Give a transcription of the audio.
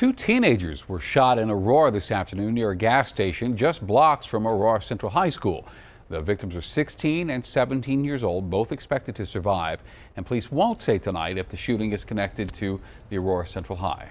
Two teenagers were shot in Aurora this afternoon near a gas station just blocks from Aurora Central High School. The victims are 16 and 17 years old, both expected to survive, and police won't say tonight if the shooting is connected to the Aurora Central High.